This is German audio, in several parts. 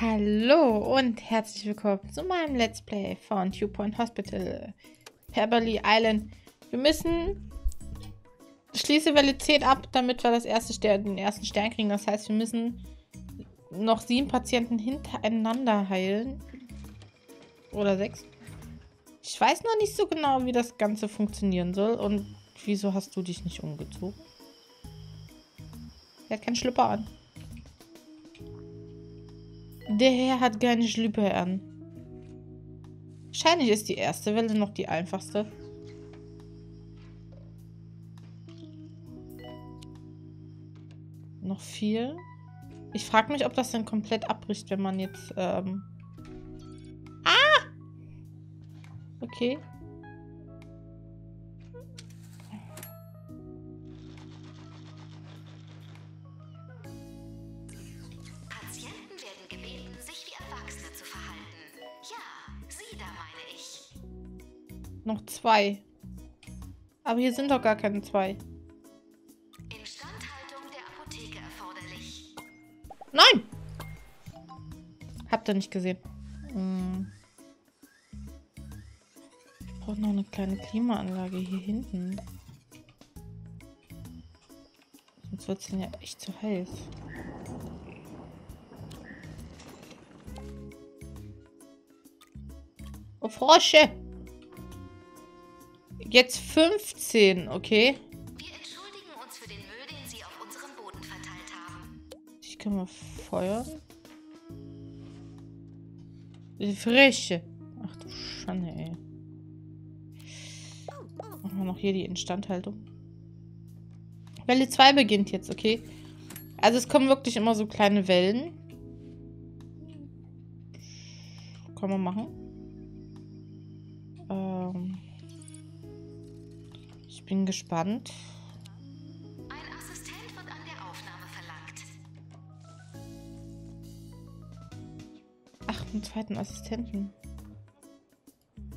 Hallo und herzlich willkommen zu meinem Let's Play von Two Point Hospital Pebberly Island. Wir müssen schließe Welle 10 ab, damit wir das erste Stern, den ersten Stern kriegen. Das heißt, wir müssen noch sieben Patienten hintereinander heilen. Oder sechs. Ich weiß noch nicht so genau, wie das Ganze funktionieren soll. Und wieso hast du dich nicht umgezogen? Er hat keinen Schlüpper an. Der Herr hat keine Schlüpper an. Wahrscheinlich ist die erste Welle noch die einfachste. Noch vier. Ich frage mich, ob das dann komplett abbricht, wenn man jetzt... Ähm ah! Okay. Noch zwei. Aber hier sind doch gar keine zwei. Instandhaltung der Apotheke erforderlich. Nein! Habt ihr nicht gesehen. Hm. Ich brauche noch eine kleine Klimaanlage hier hinten. Sonst wird es ja echt zu heiß. Oh, Frosche! Jetzt 15, okay. Wir entschuldigen uns für den Müll, den Sie auf unserem Boden verteilt haben. Ich kann mal feuern. Die Frische. Ach du Schande, ey. Machen wir noch hier die Instandhaltung. Welle 2 beginnt jetzt, okay? Also es kommen wirklich immer so kleine Wellen. Kann man machen. Ähm bin gespannt. Ein Assistent wird an der Aufnahme verlangt. Ach, einen zweiten Assistenten.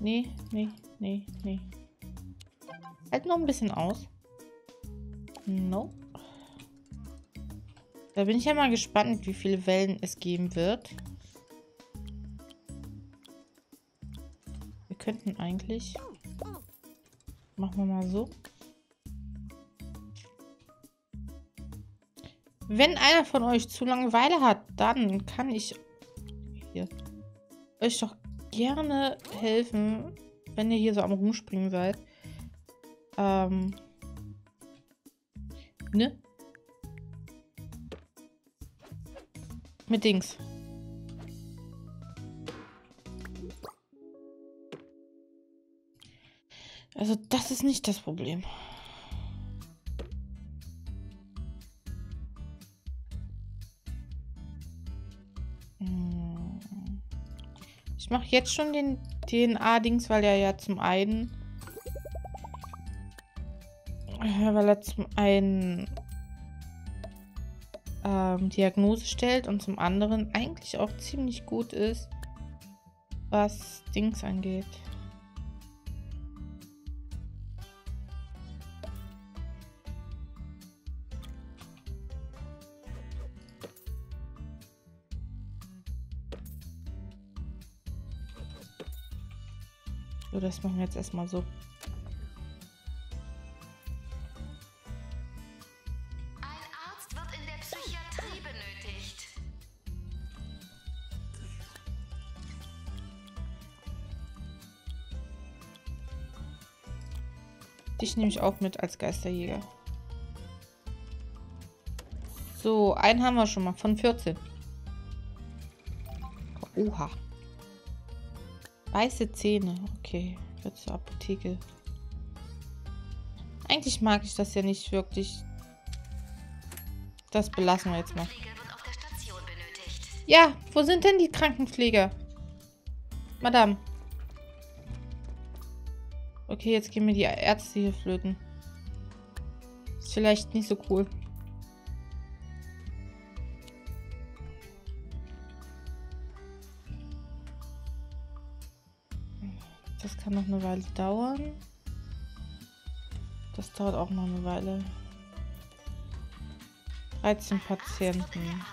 Nee, nee, nee, nee. Halt noch ein bisschen aus. No. Da bin ich ja mal gespannt, wie viele Wellen es geben wird. Wir könnten eigentlich... Machen wir mal so. Wenn einer von euch zu Langeweile hat, dann kann ich hier, euch doch gerne helfen, wenn ihr hier so am Rumspringen seid. Ähm. Ne? Mit Dings. Also das ist nicht das Problem. Hm. Ich mache jetzt schon den DNA-Dings, weil er ja zum einen... Weil er zum einen ähm, Diagnose stellt und zum anderen eigentlich auch ziemlich gut ist, was Dings angeht. Das machen wir jetzt erstmal so. Ein Arzt wird in der Psychiatrie benötigt. Dich nehme ich auch mit als Geisterjäger. So, einen haben wir schon mal von 14. Oha. Weiße Zähne. Okay, wird zur Apotheke. Eigentlich mag ich das ja nicht wirklich. Das belassen wir jetzt mal. Ja, wo sind denn die Krankenpfleger? Madame. Okay, jetzt gehen mir die Ärzte hier flöten. Ist vielleicht nicht so cool. Kann noch eine Weile dauern. Das dauert auch noch eine Weile. 13 Patienten.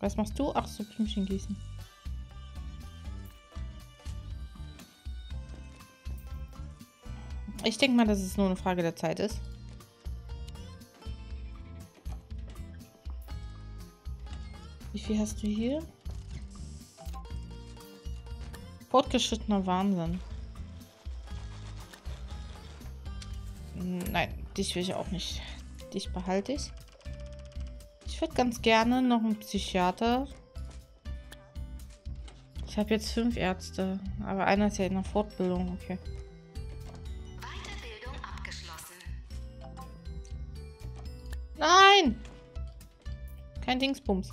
Was machst du? Ach so, Blümchen gießen. Ich denke mal, dass es nur eine Frage der Zeit ist. Wie viel hast du hier? Fortgeschrittener Wahnsinn. Nein, dich will ich auch nicht. Dich behalte ich. Ich würde ganz gerne noch einen Psychiater. Ich habe jetzt fünf Ärzte, aber einer ist ja in der Fortbildung. Okay. Weiterbildung abgeschlossen. Nein! Kein Dingsbums.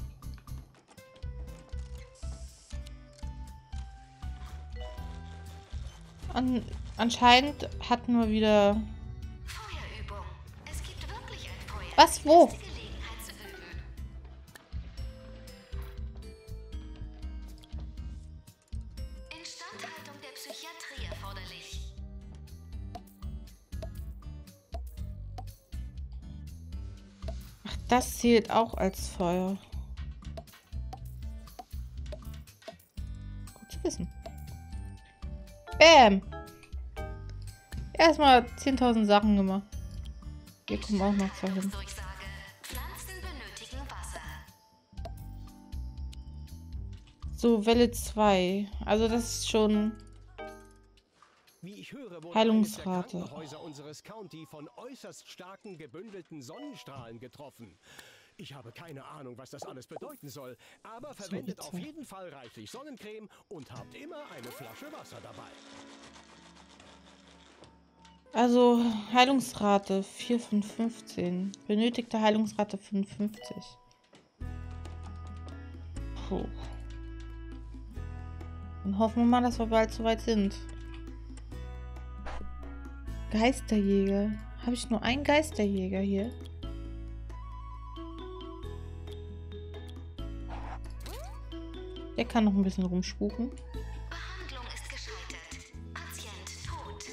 An anscheinend hatten wir wieder... Was? Wo? Das zählt auch als Feuer. Gut zu wissen. Bam! Erstmal 10.000 Sachen gemacht. Wir kommen auch noch zwei hin. So, Welle 2. Also das ist schon wie ich höre, wurde Heilungsrate. Häuser unseres County von äußerst starken gebündelten Sonnenstrahlen getroffen. Ich habe keine Ahnung, was das alles bedeuten soll, aber verwendet auf jeden Fall reichlich Sonnencreme und habt immer eine Flasche Wasser dabei. Also Heilungsrate 4 von 15. Benötigte Heilungsrate 55. Puh. Dann hoffen wir mal, dass wir bald soweit sind. Geisterjäger. Habe ich nur einen Geisterjäger hier? Der kann noch ein bisschen rumspuken. Behandlung ist gescheitert. Patient tot.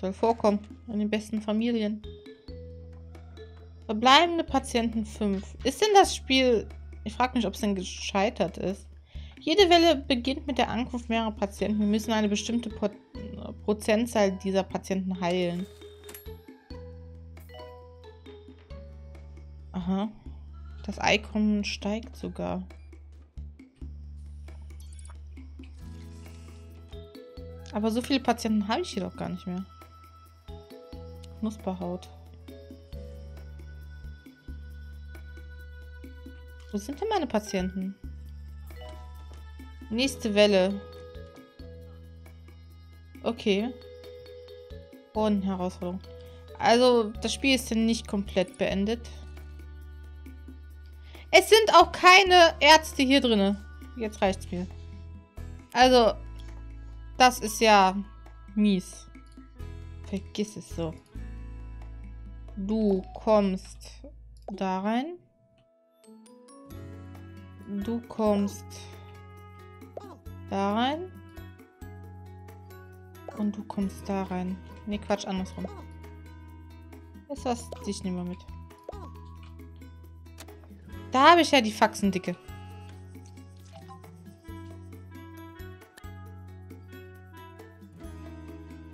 Soll vorkommen. In den besten Familien. Verbleibende Patienten 5. Ist denn das Spiel... Ich frage mich, ob es denn gescheitert ist. Jede Welle beginnt mit der Ankunft mehrerer Patienten. Wir müssen eine bestimmte Pot Prozentzahl dieser Patienten heilen. Aha. Das Einkommen steigt sogar. Aber so viele Patienten habe ich hier doch gar nicht mehr. Knusperhaut. Wo sind denn meine Patienten? Nächste Welle. Okay. Herausforderung. Also, das Spiel ist ja nicht komplett beendet. Es sind auch keine Ärzte hier drin. Jetzt reicht's mir. Also, das ist ja mies. Vergiss es so. Du kommst da rein. Du kommst da rein. Und du kommst da rein. Ne, Quatsch, andersrum. Das? Ich nehme mit. Da habe ich ja die Faxendicke.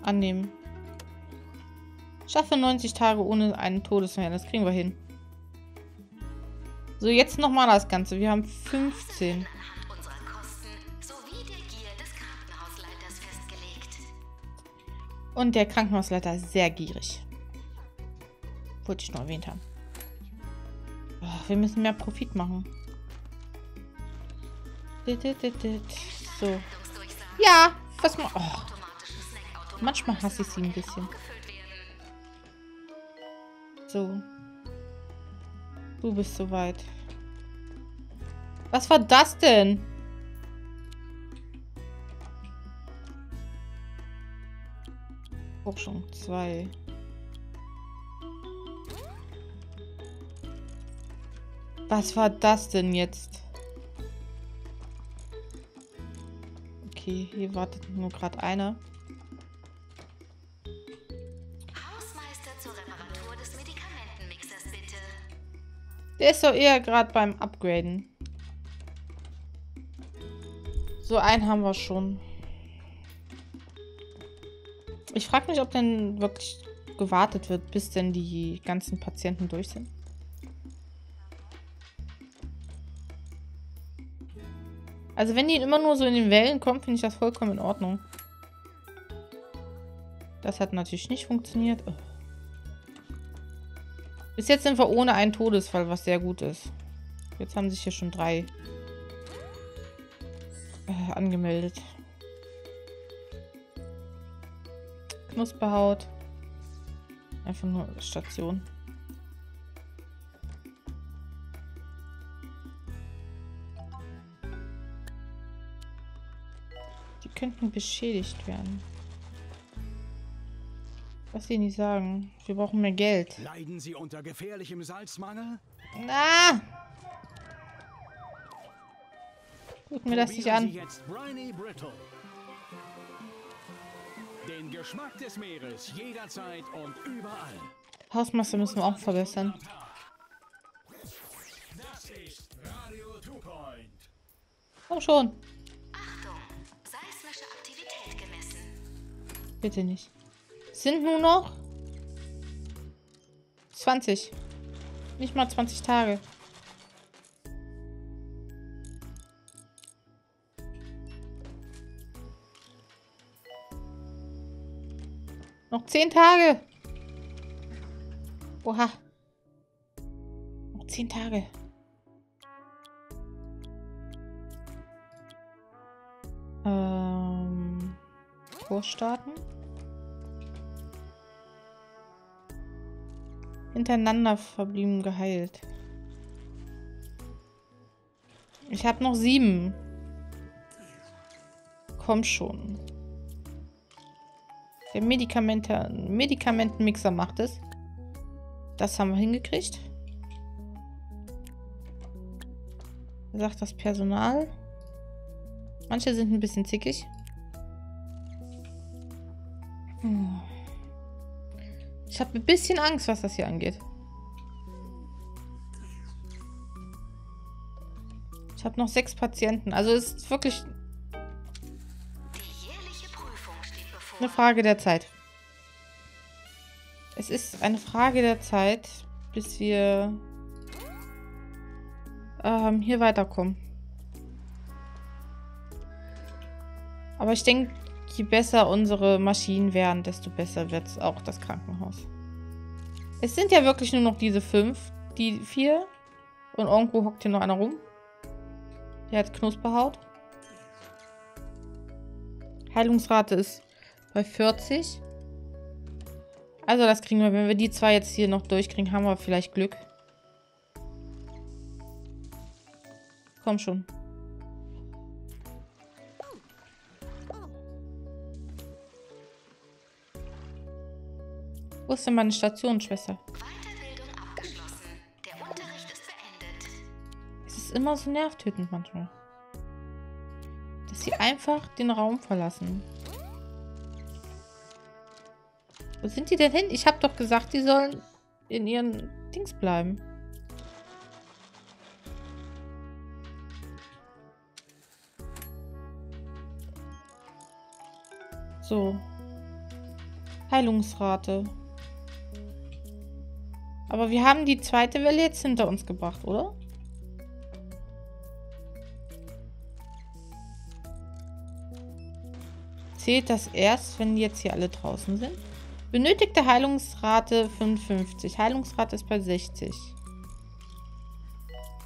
Annehmen. Schaffe 90 Tage ohne einen Todesfall. Das kriegen wir hin. So, jetzt nochmal das Ganze. Wir haben 15. Und der Krankenhausleiter ist sehr gierig. Wollte ich nur erwähnt haben. Oh, wir müssen mehr Profit machen. So. Ja, was mal. Oh. Manchmal hasse ich sie ein bisschen. So. Du bist soweit. Was war das denn? Forschung 2. Was war das denn jetzt? Okay, hier wartet nur gerade einer. Der ist doch eher gerade beim Upgraden. So, einen haben wir schon. Ich frage mich, ob denn wirklich gewartet wird, bis denn die ganzen Patienten durch sind. Also wenn die immer nur so in den Wellen kommen, finde ich das vollkommen in Ordnung. Das hat natürlich nicht funktioniert. Oh. Bis jetzt sind wir ohne einen Todesfall, was sehr gut ist. Jetzt haben sich hier schon drei äh, angemeldet. Knusperhaut. Einfach nur Station. Die könnten beschädigt werden. Was sie nicht sagen. Wir brauchen mehr Geld. Leiden Sie unter gefährlichem Salzmangel? Na! Guck mir das nicht an. Den Geschmack des Meeres jederzeit und überall. Hausmasse müssen wir auch verbessern. Das ist Radio Two Point. Komm schon. Achtung, seismische Aktivität gemessen. Bitte nicht. Sind nur noch 20. Nicht mal 20 Tage. Noch 10 Tage. Oha. Noch 10 Tage. Ähm. Kurs starten. Hintereinander verblieben geheilt. Ich habe noch sieben. Komm schon. Der Medikamente, Medikamentenmixer macht es. Das haben wir hingekriegt. Sagt das Personal. Manche sind ein bisschen zickig. Ich habe ein bisschen Angst, was das hier angeht. Ich habe noch sechs Patienten. Also es ist wirklich eine Frage der Zeit. Es ist eine Frage der Zeit, bis wir ähm, hier weiterkommen. Aber ich denke, je besser unsere Maschinen werden, desto besser wird auch das Krankenhaus. Es sind ja wirklich nur noch diese fünf, die vier. Und irgendwo hockt hier noch einer rum. Der hat Knusperhaut. Heilungsrate ist bei 40. Also das kriegen wir. Wenn wir die zwei jetzt hier noch durchkriegen, haben wir vielleicht Glück. Komm schon. Wo ist denn meine Stationsschwester? Weiterbildung abgeschlossen. Der Unterricht ist beendet. Es ist immer so nervtötend manchmal. Dass sie einfach den Raum verlassen. Wo sind die denn hin? Ich habe doch gesagt, die sollen in ihren Dings bleiben. So. Heilungsrate. Aber wir haben die zweite Welle jetzt hinter uns gebracht, oder? Zählt das erst, wenn die jetzt hier alle draußen sind? Benötigte Heilungsrate 55. Heilungsrate ist bei 60.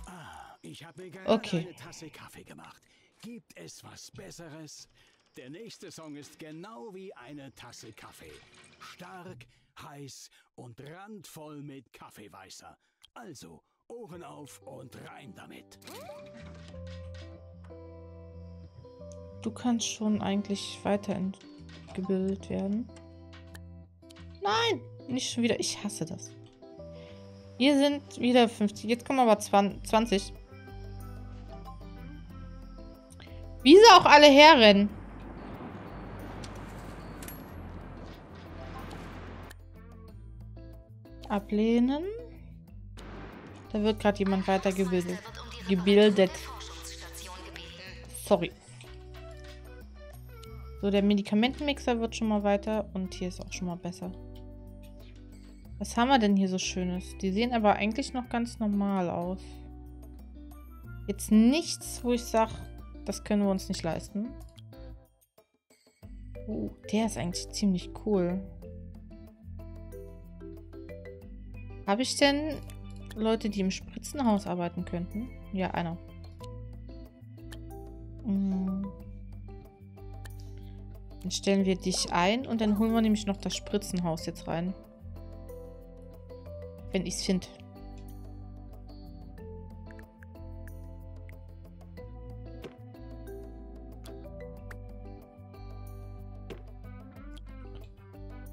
Ah, ich habe mir gerade Okay. eine Tasse Kaffee gemacht. Gibt es was Besseres? Der nächste Song ist genau wie eine Tasse Kaffee. Stark, heiß und randvoll mit Kaffeeweißer. Also, Ohren auf und rein damit. Du kannst schon eigentlich weitergebildet werden. Nein, nicht schon wieder. Ich hasse das. Wir sind wieder 50. Jetzt kommen aber 20. Wie sie auch alle herrennen. Ablehnen. Da wird gerade jemand weitergebildet. Gebildet. Sorry. So, der Medikamentenmixer wird schon mal weiter und hier ist auch schon mal besser. Was haben wir denn hier so Schönes? Die sehen aber eigentlich noch ganz normal aus. Jetzt nichts, wo ich sage, das können wir uns nicht leisten. Oh, der ist eigentlich ziemlich cool. Habe ich denn Leute, die im Spritzenhaus arbeiten könnten? Ja, einer. Mm. Dann stellen wir dich ein und dann holen wir nämlich noch das Spritzenhaus jetzt rein. Wenn ich es finde.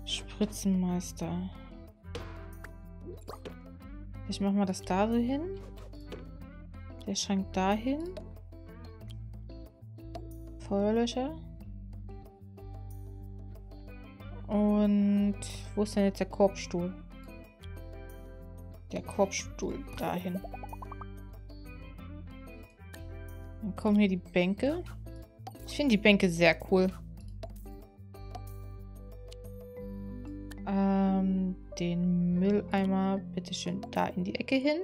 Spritzenmeister. Ich mach mal das da so hin. Der Schrank dahin. Feuerlöscher. Und wo ist denn jetzt der Korbstuhl? Der Korbstuhl dahin. Dann kommen hier die Bänke. Ich finde die Bänke sehr cool. Mülleimer bitte schön da in die Ecke hin.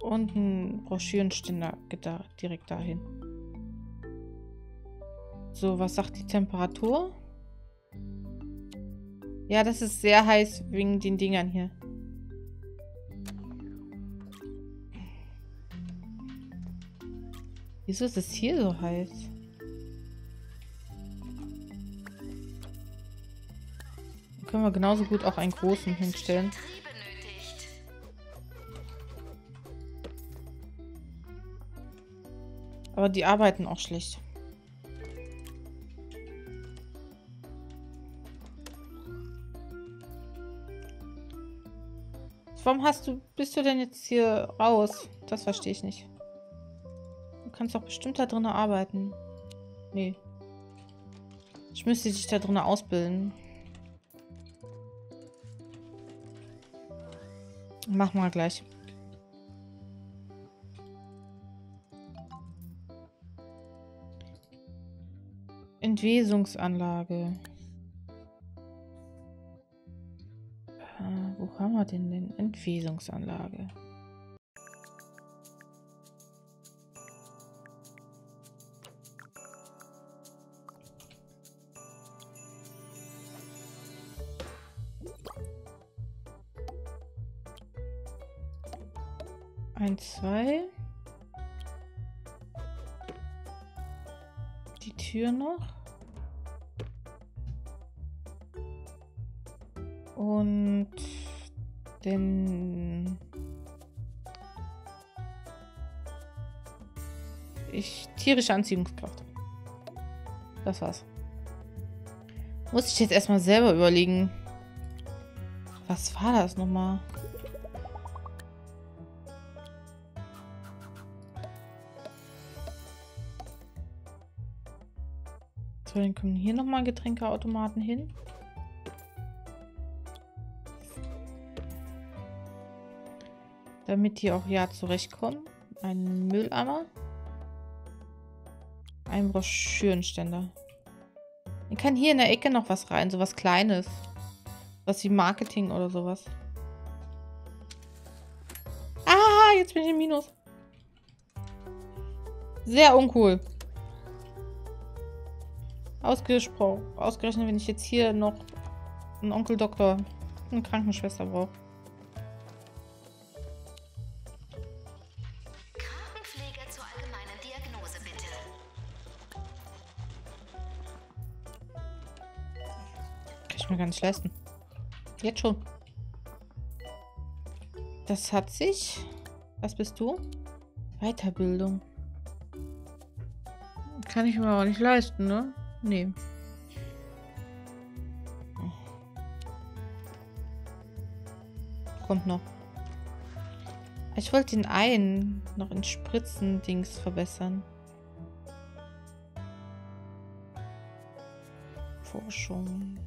Und ein Broschürenständer geht da, direkt dahin. So, was sagt die Temperatur? Ja, das ist sehr heiß wegen den Dingern hier. Wieso ist es hier so heiß? Können wir genauso gut auch einen großen hinstellen. Aber die arbeiten auch schlecht. Warum hast du, bist du denn jetzt hier raus? Das verstehe ich nicht. Du kannst doch bestimmt da drinnen arbeiten. Nee. Ich müsste dich da drinnen ausbilden. Mach mal gleich. Entwesungsanlage. Äh, wo haben wir denn denn Entwesungsanlage? Eins, zwei. Die Tür noch. Und den... Ich... Tierische Anziehungskraft. Das war's. Muss ich jetzt erstmal selber überlegen. Was war das nochmal? Dann kommen hier nochmal Getränkeautomaten hin. Damit die auch ja zurechtkommen. Ein Mülleimer. Ein Broschürenständer. Man kann hier in der Ecke noch was rein, sowas Kleines. Was wie Marketing oder sowas. Ah, jetzt bin ich im Minus. Sehr uncool. Ausgesprochen. Ausgerechnet, wenn ich jetzt hier noch einen Onkel Doktor, eine Krankenschwester brauche. Krankenpfleger zur allgemeinen Diagnose, bitte. Kann ich mir gar nicht leisten. Jetzt schon. Das hat sich. Was bist du? Weiterbildung. Kann ich mir aber auch nicht leisten, ne? Nee. Kommt noch. Ich wollte den einen noch in Spritzen-Dings verbessern. Forschung.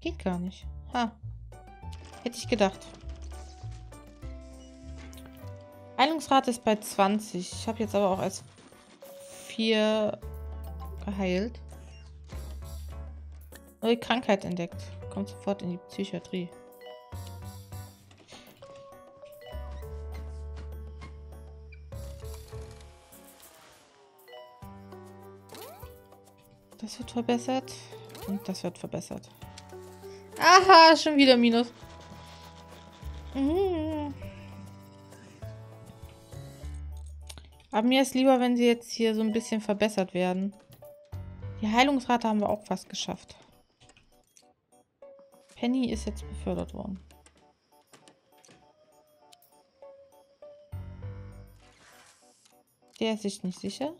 Geht gar nicht. Ha. Hätte ich gedacht. Heilungsrate ist bei 20. Ich habe jetzt aber auch erst 4 geheilt. Neue Krankheit entdeckt. Kommt sofort in die Psychiatrie. Das wird verbessert. Und das wird verbessert. Aha, schon wieder Minus. Mhm. Aber mir ist lieber, wenn sie jetzt hier so ein bisschen verbessert werden. Die Heilungsrate haben wir auch fast geschafft. Penny ist jetzt befördert worden. Der ist sich nicht sicher.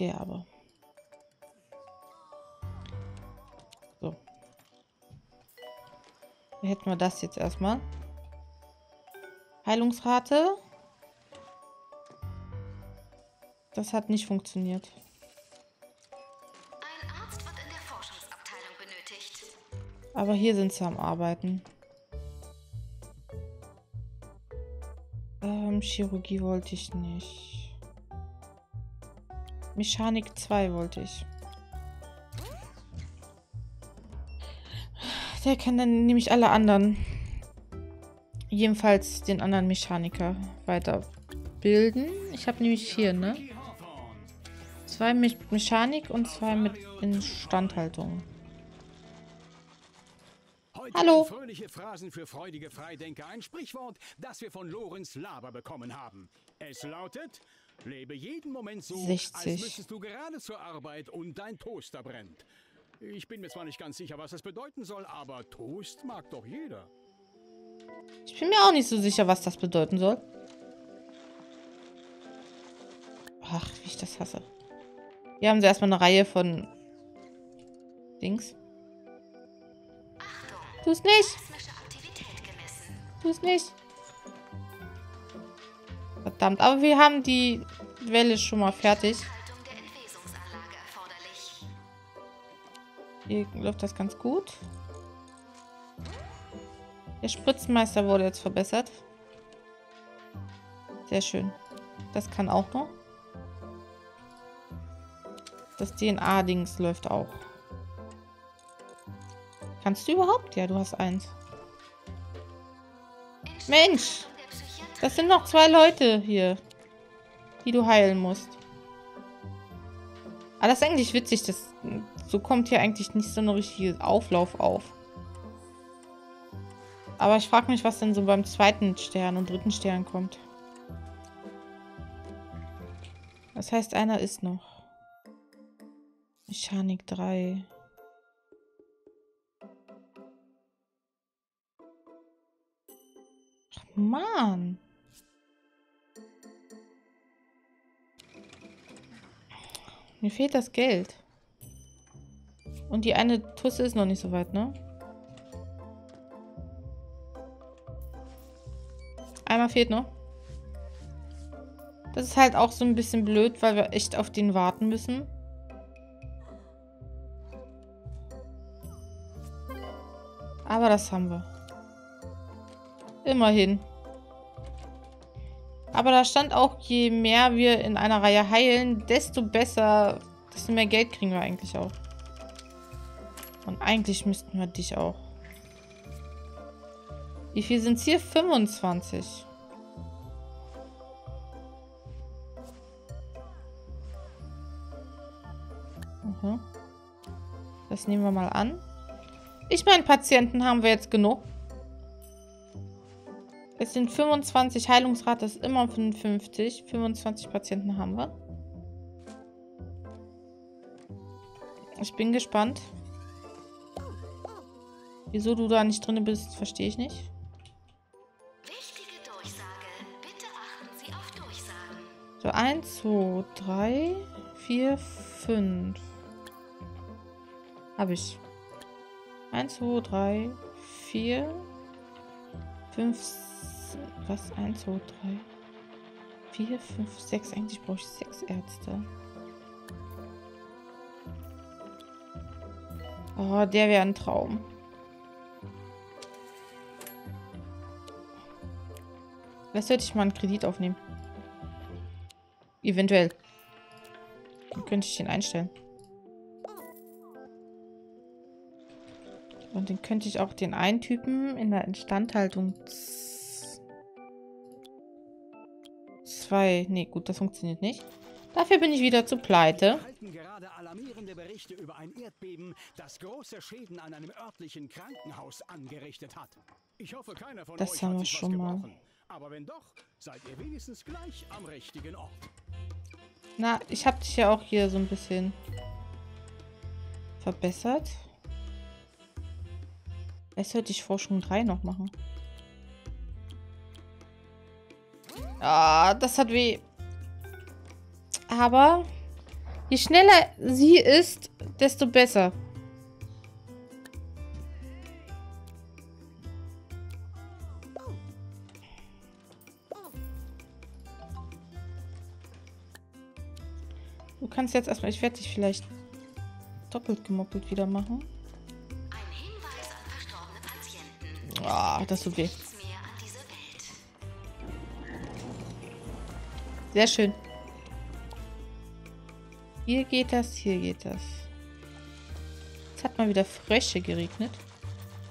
Der aber. So. Hätten wir das jetzt erstmal. Heilungsrate. Das hat nicht funktioniert. Ein Arzt wird in der Forschungsabteilung benötigt. Aber hier sind sie am Arbeiten. Ähm, Chirurgie wollte ich nicht. Mechanik 2 wollte ich. Der kann dann nämlich alle anderen. Jedenfalls den anderen Mechaniker weiterbilden. Ich habe nämlich hier, ne? Zwei mit Mechanik und zwei mit Instandhaltung. Hallo. fröhliche Phrasen für freudige Freidenker. Ein Sprichwort, das wir von Lorenz Laber bekommen haben. Es lautet, lebe jeden Moment so, 60. als müsstest du gerade zur Arbeit und dein Toaster brennt. Ich bin mir zwar nicht ganz sicher, was das bedeuten soll, aber Toast mag doch jeder. Ich bin mir auch nicht so sicher, was das bedeuten soll. Ach, wie ich das hasse. Hier haben sie erstmal eine Reihe von Dings. Achtung! Tu's nicht! Gemessen. Tu's nicht! Verdammt, aber wir haben die Welle schon mal fertig. Hier läuft das ganz gut. Der Spritzmeister wurde jetzt verbessert. Sehr schön. Das kann auch noch. Das DNA-Dings läuft auch. Kannst du überhaupt? Ja, du hast eins. Mensch! Das sind noch zwei Leute hier, die du heilen musst. Aber das ist eigentlich witzig. Das, so kommt hier eigentlich nicht so ein richtiger Auflauf auf. Aber ich frage mich, was denn so beim zweiten Stern und dritten Stern kommt. Das heißt, einer ist noch. Mechanik 3. Ach, Mann. Mir fehlt das Geld. Und die eine Tusse ist noch nicht so weit, ne? Einmal fehlt noch. Das ist halt auch so ein bisschen blöd, weil wir echt auf den warten müssen. Aber das haben wir. Immerhin. Aber da stand auch, je mehr wir in einer Reihe heilen, desto besser, desto mehr Geld kriegen wir eigentlich auch. Und eigentlich müssten wir dich auch. Wie viel sind es hier? 25. Das nehmen wir mal an. Ich meine, Patienten haben wir jetzt genug. Es sind 25. Heilungsrate ist immer 55. 25 Patienten haben wir. Ich bin gespannt. Wieso du da nicht drin bist, verstehe ich nicht. Wichtige Durchsage. Bitte achten Sie auf Durchsagen. So, 1, 2, 3, 4, 5. Habe ich. 1, 2, 3, 4, 5, was? 1, 2, 3, 4, 5, 6. Eigentlich brauche ich 6 Ärzte. Oh, der wäre ein Traum. Vielleicht sollte ich mal einen Kredit aufnehmen. Eventuell. Dann könnte ich den einstellen. Und den könnte ich auch den einen Typen in der Instandhaltung 2. Nee, gut, das funktioniert nicht. Dafür bin ich wieder zu pleite. gerade alarmierende Berichte über ein Erdbeben, das große Schäden an einem örtlichen Krankenhaus angerichtet hat. Ich hoffe, keiner von das haben wir schon mal. doch, seid ihr wenigstens gleich am richtigen Ort. Na, ich habe dich ja auch hier so ein bisschen verbessert. Vielleicht sollte ich Forschung 3 noch machen. Ah, das hat weh. Aber je schneller sie ist, desto besser. Du kannst jetzt erstmal, ich werde dich vielleicht doppelt gemoppelt wieder machen. Ah, das tut weh. Sehr schön. Hier geht das, hier geht das. Jetzt hat mal wieder Frösche geregnet.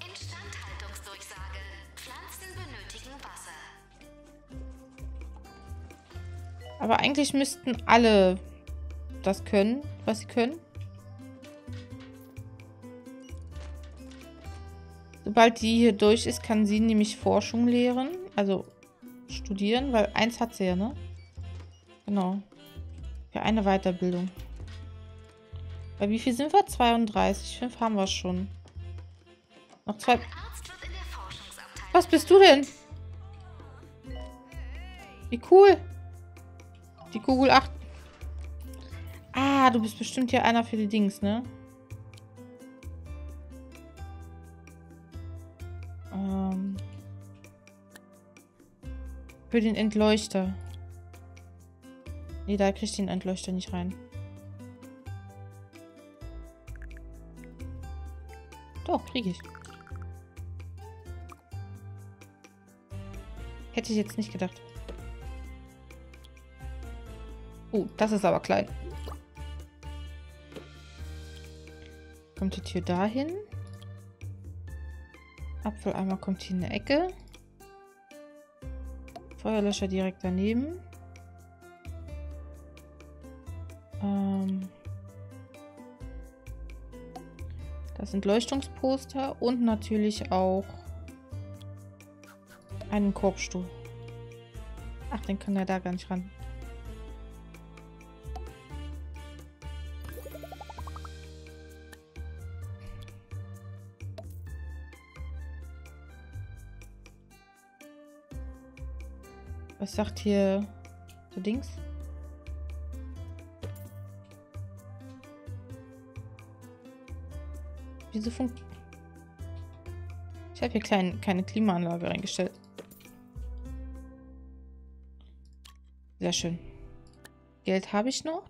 Instandhaltungsdurchsage. Pflanzen benötigen Wasser. Aber eigentlich müssten alle das können, was sie können. Sobald die hier durch ist, kann sie nämlich Forschung lehren. Also studieren, weil eins hat sie ja, ne? Genau. Für eine Weiterbildung. Bei wie viel sind wir? 32. Fünf haben wir schon. Noch zwei. Was bist du denn? Wie cool. Die Kugel 8. Ah, du bist bestimmt hier einer für die Dings, ne? Ähm. Für den Entleuchter. Nee, da krieg ich den Entleuchter nicht rein. Doch, krieg ich. Hätte ich jetzt nicht gedacht. Oh, das ist aber klein. Kommt die Tür dahin? Apfeleimer kommt hier in der Ecke. Feuerlöscher direkt daneben. Ähm das sind Leuchtungsposter und natürlich auch einen Korbstuhl. Ach, den kann er da gar nicht ran. Was sagt hier der Dings? Wieso funkt... Ich habe hier klein, keine Klimaanlage reingestellt. Sehr schön. Geld habe ich noch.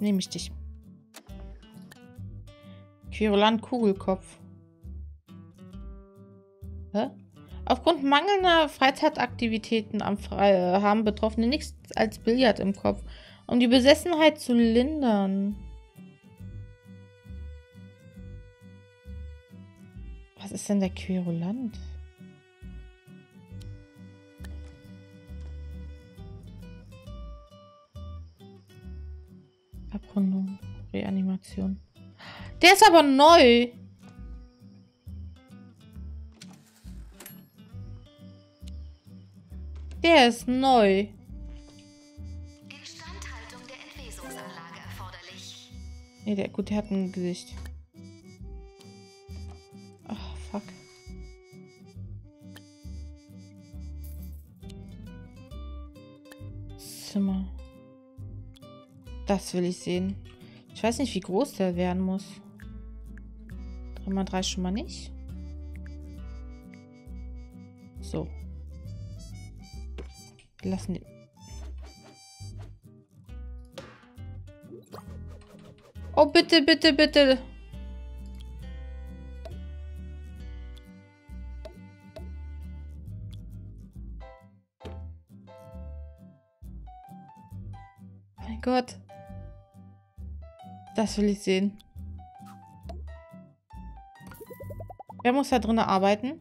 Nehme ich dich. Querulant Kugelkopf. Hä? Aufgrund mangelnder Freizeitaktivitäten am Fre äh, haben Betroffene nichts als Billard im Kopf. Um die Besessenheit zu lindern. Was ist denn der Querulant? Abrundung, Reanimation. Der ist aber neu. Der ist neu. Instandhaltung der Entwesungsanlage erforderlich. Nee, der, gut, der hat ein Gesicht. Ach, fuck. Zimmer. Das will ich sehen. Ich weiß nicht, wie groß der werden muss. 3x3 schon mal nicht. So. Wir lassen den. Oh, bitte, bitte, bitte. Mein Gott. Das will ich sehen. Wer muss da drinnen arbeiten?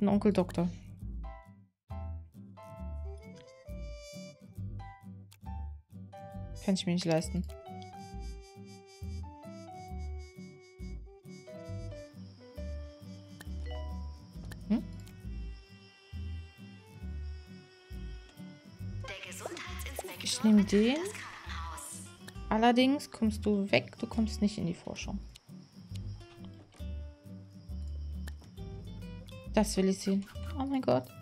Ein Onkel Doktor. Kann ich mir nicht leisten. Hm? Ich nehme den. Allerdings kommst du weg, du kommst nicht in die Forschung. Das will ich sehen. Oh mein Gott.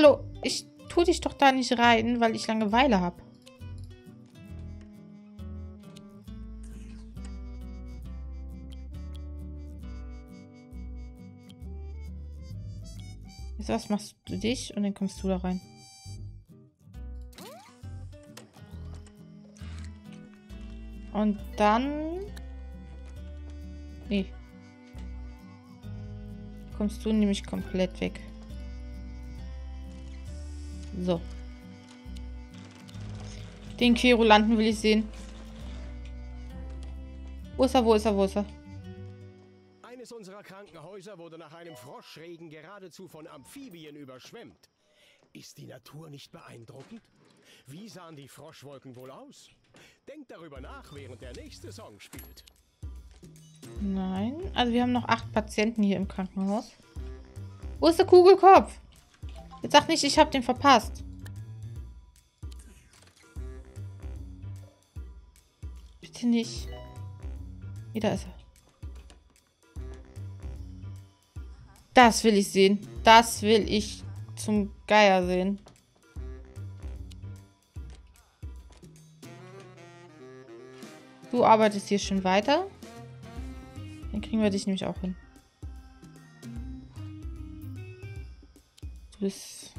Hallo, ich tue dich doch da nicht rein, weil ich Langeweile habe. Jetzt was machst du dich und dann kommst du da rein. Und dann... Nee. Kommst du nämlich komplett weg. So. Den Querulanten will ich sehen. Wo ist er, wo ist er, wo ist er? Eines unserer Krankenhäuser wurde nach einem Froschregen geradezu von Amphibien überschwemmt. Ist die Natur nicht beeindruckend? Wie sahen die Froschwolken wohl aus? Denkt darüber nach, während der nächste Song spielt. Nein. Also wir haben noch acht Patienten hier im Krankenhaus. Wo ist der Kugelkopf? Jetzt sag nicht, ich habe den verpasst. Bitte nicht. Nee, da ist er. Das will ich sehen. Das will ich zum Geier sehen. Du arbeitest hier schon weiter. Dann kriegen wir dich nämlich auch hin. Du bist...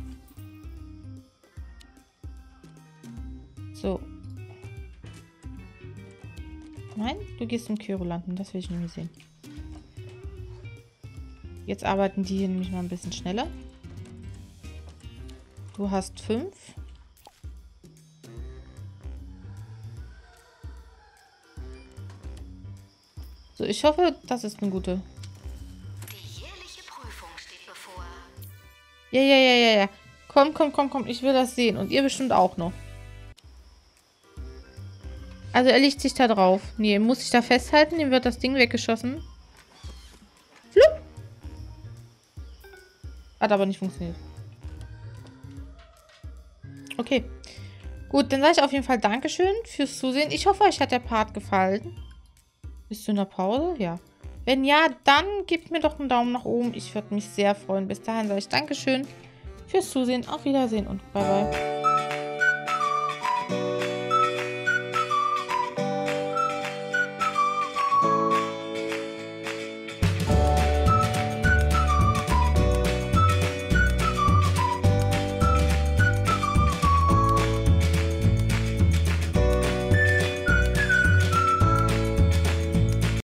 So. Nein, du gehst zum Kyrolanten. Das will ich nämlich sehen. Jetzt arbeiten die hier nämlich mal ein bisschen schneller. Du hast fünf. So, ich hoffe, das ist eine gute. Ja, ja, ja, ja, ja. Komm, komm, komm, komm. Ich will das sehen. Und ihr bestimmt auch noch. Also er legt sich da drauf. Nee, muss ich da festhalten? Ihm wird das Ding weggeschossen. Flupp. Hat aber nicht funktioniert. Okay. Gut, dann sage ich auf jeden Fall Dankeschön fürs Zusehen. Ich hoffe, euch hat der Part gefallen. Bist du in der Pause? Ja. Wenn ja, dann gebt mir doch einen Daumen nach oben. Ich würde mich sehr freuen. Bis dahin sage ich Dankeschön fürs Zusehen. Auf Wiedersehen und bye bye.